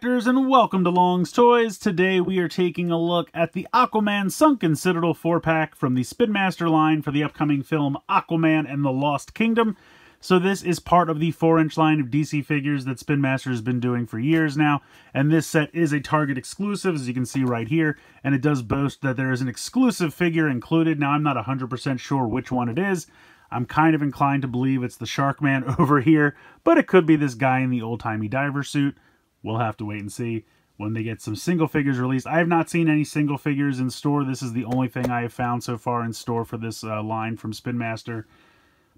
collectors, and welcome to Long's Toys. Today we are taking a look at the Aquaman Sunken Citadel 4-pack from the Spin Master line for the upcoming film Aquaman and the Lost Kingdom. So this is part of the 4-inch line of DC figures that Spin Master has been doing for years now, and this set is a Target exclusive, as you can see right here, and it does boast that there is an exclusive figure included. Now, I'm not 100% sure which one it is, I'm kind of inclined to believe it's the Sharkman over here, but it could be this guy in the old-timey diver suit. We'll have to wait and see when they get some single figures released. I have not seen any single figures in store. This is the only thing I have found so far in store for this uh, line from Spin Master.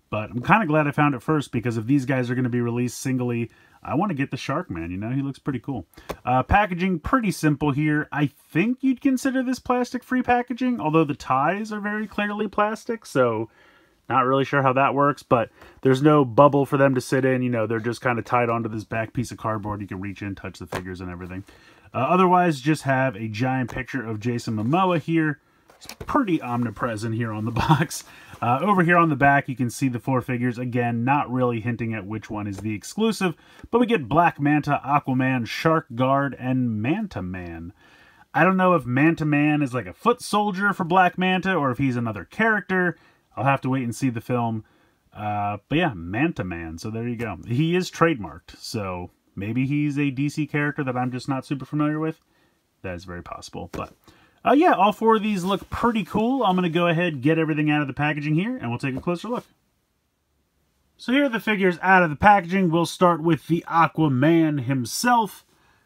But I'm kind of glad I found it first because if these guys are going to be released singly, I want to get the Shark Man. you know? He looks pretty cool. Uh, packaging, pretty simple here. I think you'd consider this plastic-free packaging, although the ties are very clearly plastic, so not really sure how that works, but there's no bubble for them to sit in. You know, they're just kind of tied onto this back piece of cardboard. You can reach in, touch the figures and everything. Uh, otherwise, just have a giant picture of Jason Momoa here. It's pretty omnipresent here on the box. Uh, over here on the back, you can see the four figures. Again, not really hinting at which one is the exclusive, but we get Black Manta, Aquaman, Shark Guard, and Manta Man. I don't know if Manta Man is like a foot soldier for Black Manta or if he's another character. I'll have to wait and see the film. Uh, but yeah, Manta Man. So there you go. He is trademarked. So maybe he's a DC character that I'm just not super familiar with. That is very possible. But uh, yeah, all four of these look pretty cool. I'm going to go ahead get everything out of the packaging here, and we'll take a closer look. So here are the figures out of the packaging. We'll start with the Aquaman himself.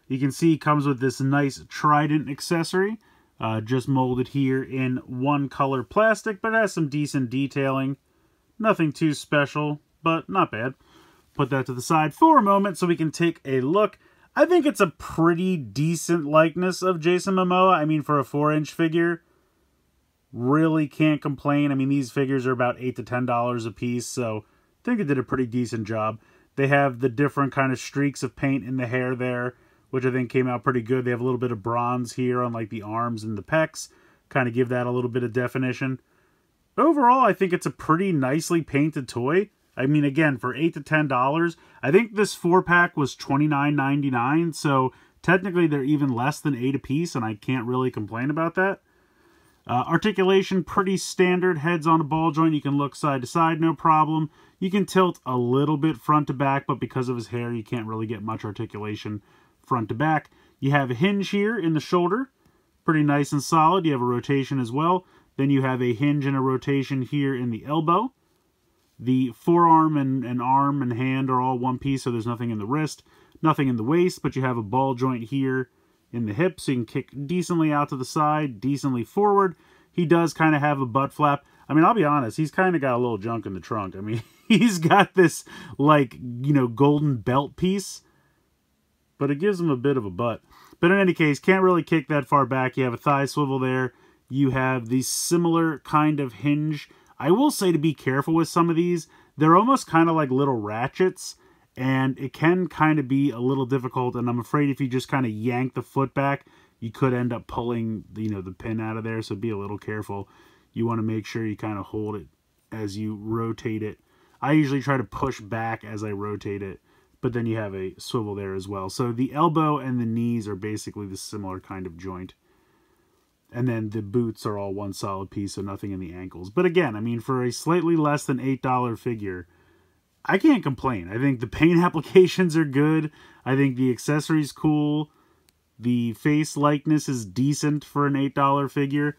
You can see he comes with this nice trident accessory. Uh, just molded here in one color plastic, but has some decent detailing. Nothing too special, but not bad. Put that to the side for a moment so we can take a look. I think it's a pretty decent likeness of Jason Momoa. I mean, for a 4-inch figure, really can't complain. I mean, these figures are about 8 to $10 a piece, so I think they did a pretty decent job. They have the different kind of streaks of paint in the hair there which I think came out pretty good. They have a little bit of bronze here on like the arms and the pecs, kind of give that a little bit of definition. Overall, I think it's a pretty nicely painted toy. I mean, again, for 8 to $10, I think this 4-pack was $29.99, so technically they're even less than 8 a piece, and I can't really complain about that. Uh, articulation, pretty standard. Heads on a ball joint. You can look side to side, no problem. You can tilt a little bit front to back, but because of his hair, you can't really get much articulation front to back. You have a hinge here in the shoulder, pretty nice and solid. You have a rotation as well. Then you have a hinge and a rotation here in the elbow. The forearm and, and arm and hand are all one piece, so there's nothing in the wrist, nothing in the waist, but you have a ball joint here in the hip, so you can kick decently out to the side, decently forward. He does kind of have a butt flap. I mean, I'll be honest, he's kind of got a little junk in the trunk. I mean, he's got this, like, you know, golden belt piece but it gives them a bit of a butt. But in any case, can't really kick that far back. You have a thigh swivel there. You have the similar kind of hinge. I will say to be careful with some of these. They're almost kind of like little ratchets, and it can kind of be a little difficult. And I'm afraid if you just kind of yank the foot back, you could end up pulling, you know, the pin out of there. So be a little careful. You want to make sure you kind of hold it as you rotate it. I usually try to push back as I rotate it but then you have a swivel there as well. So the elbow and the knees are basically the similar kind of joint. And then the boots are all one solid piece, so nothing in the ankles. But again, I mean, for a slightly less than $8 figure, I can't complain. I think the paint applications are good. I think the accessories cool. The face likeness is decent for an $8 figure.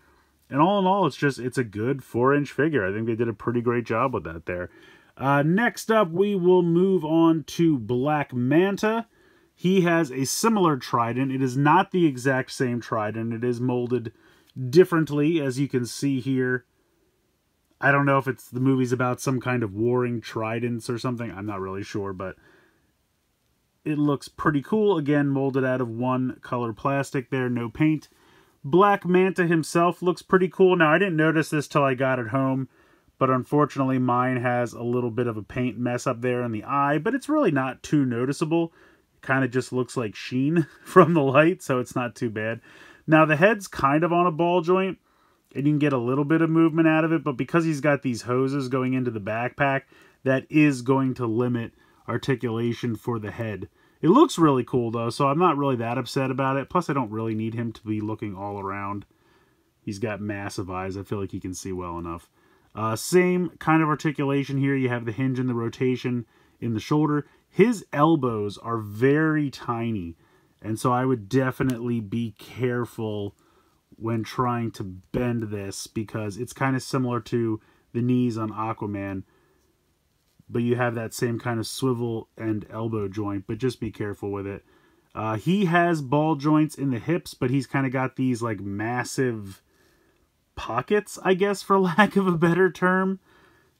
And all in all, it's just, it's a good 4-inch figure. I think they did a pretty great job with that there. Uh, next up, we will move on to Black Manta. He has a similar trident. It is not the exact same trident. It is molded differently, as you can see here. I don't know if it's the movie's about some kind of warring tridents or something. I'm not really sure, but it looks pretty cool. Again, molded out of one color plastic there, no paint. Black Manta himself looks pretty cool. Now, I didn't notice this till I got it home but unfortunately mine has a little bit of a paint mess up there in the eye, but it's really not too noticeable. It kind of just looks like sheen from the light, so it's not too bad. Now the head's kind of on a ball joint, and you can get a little bit of movement out of it, but because he's got these hoses going into the backpack, that is going to limit articulation for the head. It looks really cool, though, so I'm not really that upset about it. Plus, I don't really need him to be looking all around. He's got massive eyes. I feel like he can see well enough. Uh, same kind of articulation here. You have the hinge and the rotation in the shoulder. His elbows are very tiny, and so I would definitely be careful when trying to bend this because it's kind of similar to the knees on Aquaman but you have that same kind of swivel and elbow joint, but just be careful with it. Uh, he has ball joints in the hips, but he's kind of got these like massive pockets, I guess, for lack of a better term,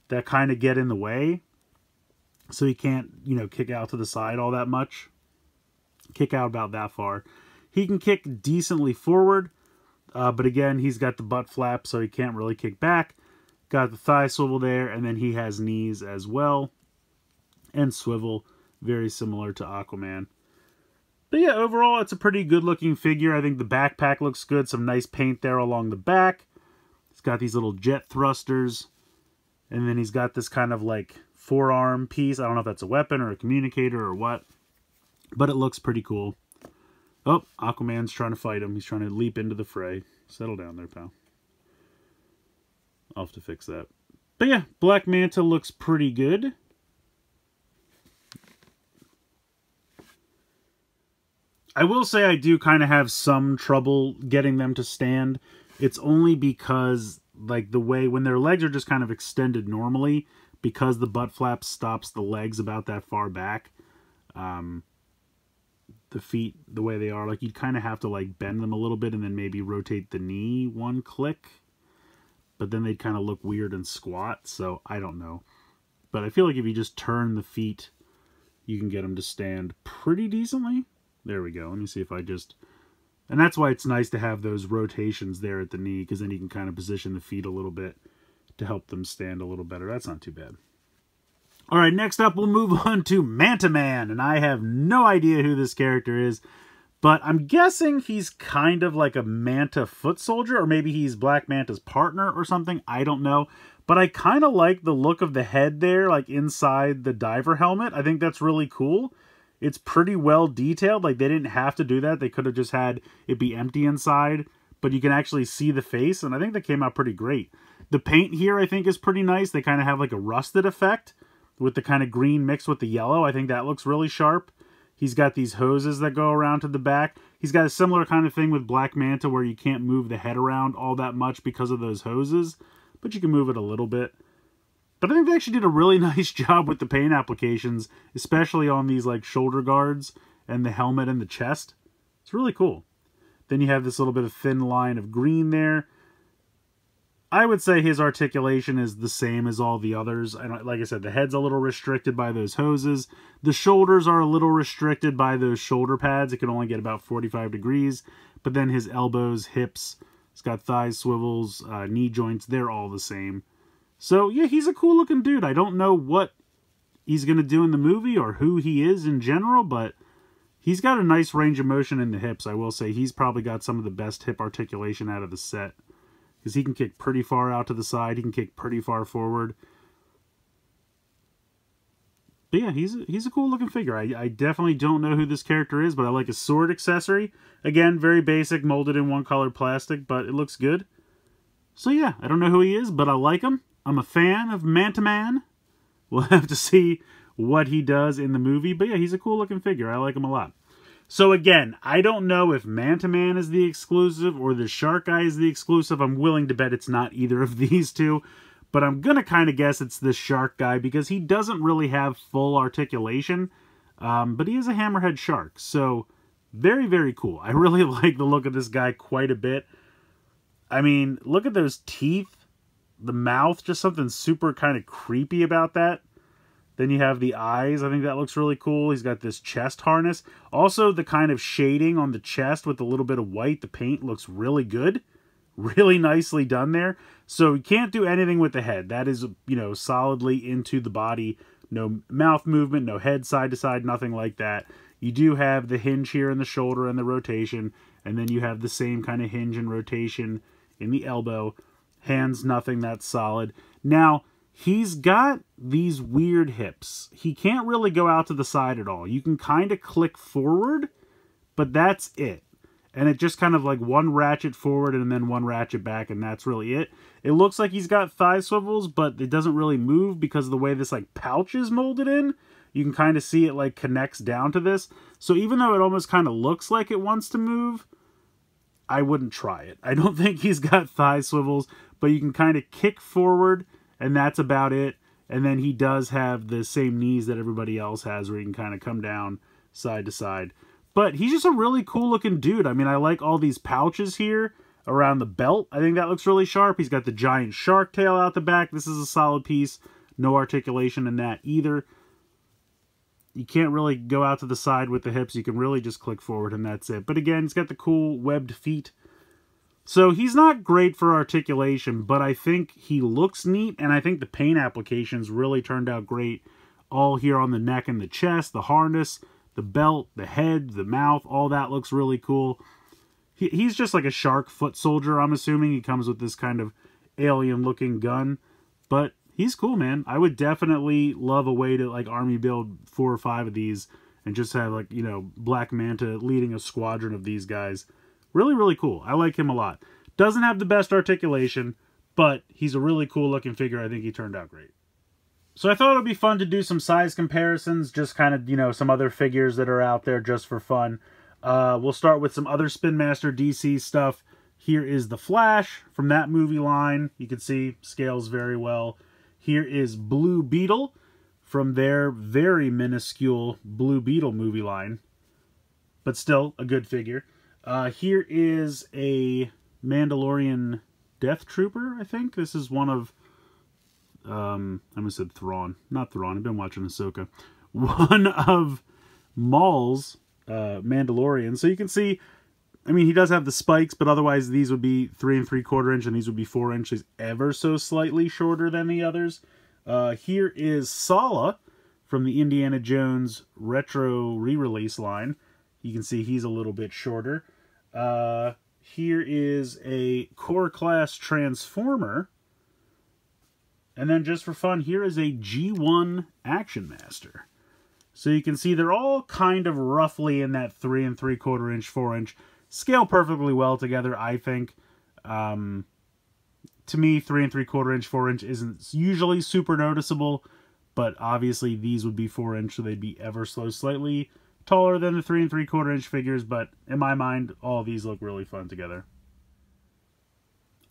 that kind of get in the way. So he can't, you know, kick out to the side all that much. Kick out about that far. He can kick decently forward, uh, but again, he's got the butt flap, so he can't really kick back. Got the thigh swivel there, and then he has knees as well. And swivel, very similar to Aquaman. But yeah, overall, it's a pretty good-looking figure. I think the backpack looks good. Some nice paint there along the back. It's got these little jet thrusters. And then he's got this kind of like forearm piece. I don't know if that's a weapon or a communicator or what. But it looks pretty cool. Oh, Aquaman's trying to fight him. He's trying to leap into the fray. Settle down there, pal. I'll have to fix that. But yeah, Black Manta looks pretty good. I will say I do kind of have some trouble getting them to stand. It's only because, like, the way, when their legs are just kind of extended normally, because the butt flap stops the legs about that far back, um, the feet the way they are, like, you'd kind of have to, like, bend them a little bit and then maybe rotate the knee one click but then they'd kind of look weird and squat, so I don't know. But I feel like if you just turn the feet, you can get them to stand pretty decently. There we go. Let me see if I just... And that's why it's nice to have those rotations there at the knee, because then you can kind of position the feet a little bit to help them stand a little better. That's not too bad. All right, next up, we'll move on to Manta Man, and I have no idea who this character is. But I'm guessing he's kind of like a Manta foot soldier, or maybe he's Black Manta's partner or something. I don't know. But I kind of like the look of the head there, like inside the diver helmet. I think that's really cool. It's pretty well detailed. Like, they didn't have to do that. They could have just had it be empty inside. But you can actually see the face, and I think that came out pretty great. The paint here, I think, is pretty nice. They kind of have like a rusted effect with the kind of green mixed with the yellow. I think that looks really sharp. He's got these hoses that go around to the back. He's got a similar kind of thing with Black Manta where you can't move the head around all that much because of those hoses, but you can move it a little bit. But I think they actually did a really nice job with the paint applications, especially on these like shoulder guards and the helmet and the chest. It's really cool. Then you have this little bit of thin line of green there. I would say his articulation is the same as all the others. And like I said, the head's a little restricted by those hoses. The shoulders are a little restricted by those shoulder pads. It can only get about 45 degrees. But then his elbows, hips, he's got thighs, swivels, uh, knee joints. They're all the same. So, yeah, he's a cool looking dude. I don't know what he's going to do in the movie or who he is in general, but he's got a nice range of motion in the hips. I will say he's probably got some of the best hip articulation out of the set because he can kick pretty far out to the side. He can kick pretty far forward. But yeah, he's a, he's a cool looking figure. I, I definitely don't know who this character is, but I like his sword accessory. Again, very basic, molded in one colored plastic, but it looks good. So yeah, I don't know who he is, but I like him. I'm a fan of Manta Man. We'll have to see what he does in the movie. But yeah, he's a cool looking figure. I like him a lot. So again, I don't know if Manta Man is the exclusive or the Shark Guy is the exclusive. I'm willing to bet it's not either of these two. But I'm going to kind of guess it's the Shark Guy because he doesn't really have full articulation. Um, but he is a hammerhead shark. So very, very cool. I really like the look of this guy quite a bit. I mean, look at those teeth. The mouth, just something super kind of creepy about that. Then you have the eyes. I think that looks really cool. He's got this chest harness. Also, the kind of shading on the chest with a little bit of white. The paint looks really good. Really nicely done there. So you can't do anything with the head. That is, you know, solidly into the body. No mouth movement, no head side to side, nothing like that. You do have the hinge here in the shoulder and the rotation. And then you have the same kind of hinge and rotation in the elbow. Hands, nothing. That's solid. Now, He's got these weird hips. He can't really go out to the side at all. You can kind of click forward, but that's it. And it just kind of like one ratchet forward and then one ratchet back, and that's really it. It looks like he's got thigh swivels, but it doesn't really move because of the way this like pouch is molded in. You can kind of see it like connects down to this. So even though it almost kind of looks like it wants to move, I wouldn't try it. I don't think he's got thigh swivels, but you can kind of kick forward and that's about it. And then he does have the same knees that everybody else has where he can kind of come down side to side. But he's just a really cool looking dude. I mean, I like all these pouches here around the belt. I think that looks really sharp. He's got the giant shark tail out the back. This is a solid piece. No articulation in that either. You can't really go out to the side with the hips. You can really just click forward and that's it. But again, he's got the cool webbed feet. So he's not great for articulation, but I think he looks neat, and I think the paint applications really turned out great. All here on the neck and the chest, the harness, the belt, the head, the mouth, all that looks really cool. He, he's just like a shark foot soldier, I'm assuming. He comes with this kind of alien-looking gun, but he's cool, man. I would definitely love a way to, like, army build four or five of these and just have, like, you know, Black Manta leading a squadron of these guys. Really, really cool. I like him a lot. Doesn't have the best articulation, but he's a really cool looking figure. I think he turned out great. So I thought it would be fun to do some size comparisons, just kind of, you know, some other figures that are out there just for fun. Uh, we'll start with some other Spin Master DC stuff. Here is The Flash from that movie line. You can see scales very well. Here is Blue Beetle from their very minuscule Blue Beetle movie line, but still a good figure. Uh, here is a Mandalorian Death Trooper, I think. This is one of, um, I almost said Thrawn. Not Thrawn, I've been watching Ahsoka. One of Maul's uh, Mandalorian. So you can see, I mean, he does have the spikes, but otherwise these would be three and three quarter inch, and these would be four inches, ever so slightly shorter than the others. Uh, here is Sallah from the Indiana Jones retro re-release line. You can see he's a little bit shorter. Uh, here is a core class transformer. And then just for fun, here is a G1 Action Master. So you can see they're all kind of roughly in that 3 and 3 quarter inch, 4 inch. Scale perfectly well together, I think. Um, to me, 3 and 3 quarter inch, 4 inch isn't usually super noticeable. But obviously these would be 4 inch, so they'd be ever so slightly taller than the three and three quarter inch figures, but in my mind, all these look really fun together.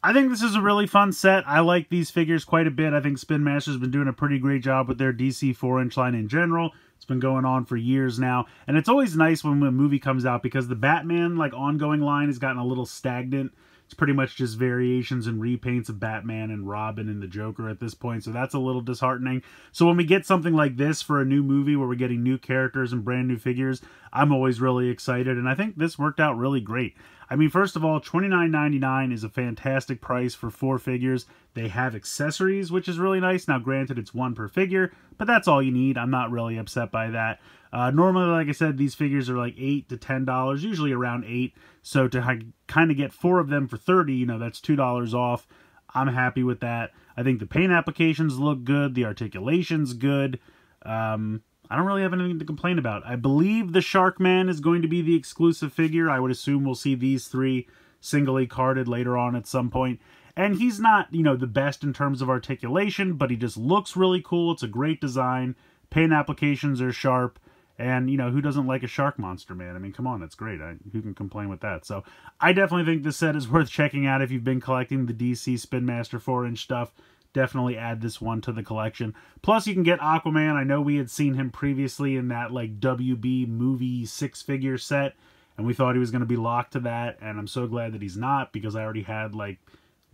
I think this is a really fun set. I like these figures quite a bit. I think Spin Master's been doing a pretty great job with their DC 4-inch line in general. It's been going on for years now. And it's always nice when a movie comes out because the Batman like ongoing line has gotten a little stagnant. It's pretty much just variations and repaints of Batman and Robin and the Joker at this point, so that's a little disheartening. So when we get something like this for a new movie where we're getting new characters and brand new figures, I'm always really excited, and I think this worked out really great. I mean, first of all, $29.99 is a fantastic price for four figures. They have accessories, which is really nice. Now, granted, it's one per figure, but that's all you need. I'm not really upset by that. Uh, normally, like I said, these figures are like 8 to $10, usually around 8 So to kind of get four of them for 30 you know, that's $2 off. I'm happy with that. I think the paint applications look good. The articulation's good. Um, I don't really have anything to complain about. I believe the Shark Man is going to be the exclusive figure. I would assume we'll see these three singly carded later on at some point. And he's not, you know, the best in terms of articulation, but he just looks really cool. It's a great design. Paint applications are sharp. And, you know, who doesn't like a shark monster, man? I mean, come on, that's great. I, who can complain with that? So I definitely think this set is worth checking out if you've been collecting the DC Spin Master 4-inch stuff. Definitely add this one to the collection. Plus, you can get Aquaman. I know we had seen him previously in that, like, WB movie six-figure set, and we thought he was going to be locked to that, and I'm so glad that he's not, because I already had, like,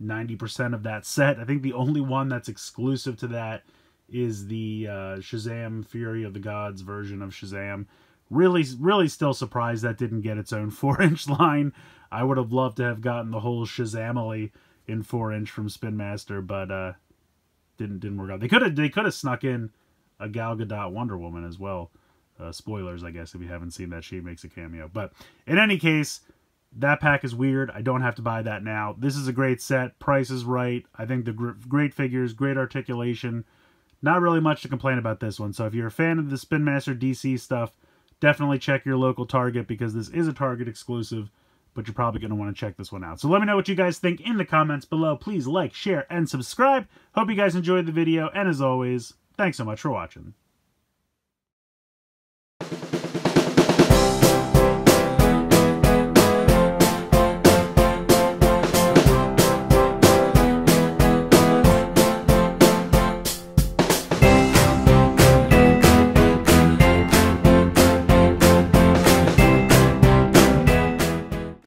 90% of that set. I think the only one that's exclusive to that is the uh, Shazam Fury of the Gods version of Shazam. Really, really still surprised that didn't get its own 4-inch line. I would have loved to have gotten the whole Shazamily in 4-inch from Spin Master, but uh, didn't didn't work out. They could have they could have snuck in a Gal Gadot Wonder Woman as well. Uh, spoilers, I guess, if you haven't seen that, she makes a cameo. But in any case, that pack is weird. I don't have to buy that now. This is a great set. Price is right. I think the gr great figures, great articulation. Not really much to complain about this one. So if you're a fan of the Spin Master DC stuff, definitely check your local Target because this is a Target exclusive, but you're probably going to want to check this one out. So let me know what you guys think in the comments below. Please like, share, and subscribe. Hope you guys enjoyed the video, and as always, thanks so much for watching.